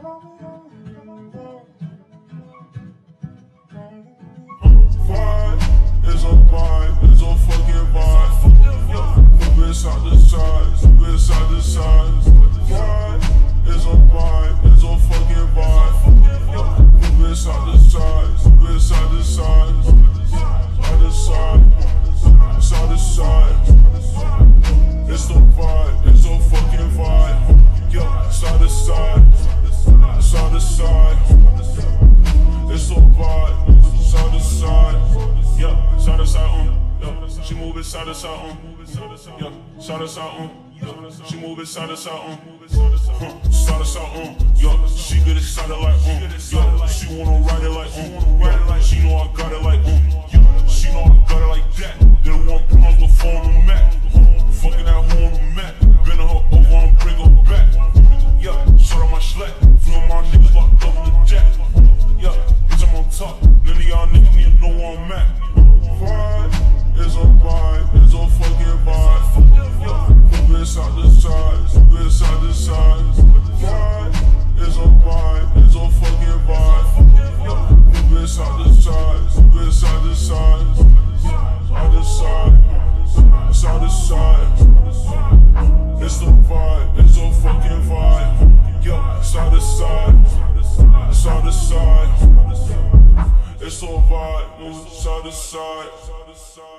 Oh. side to something. Yeah, side to something. Yeah. She moving side to something. Huh, side to something. Yeah, she get excited like um. Yeah, she wanna ride it like um. Side other side, side other side. It's the vibe, it's a fucking vibe. Yo, side other side, it's other side. It's a vibe, side other side.